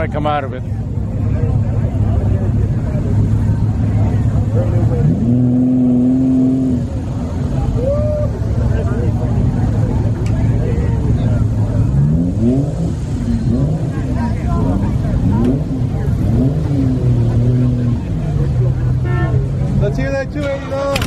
might come out of it. Let's hear that 289.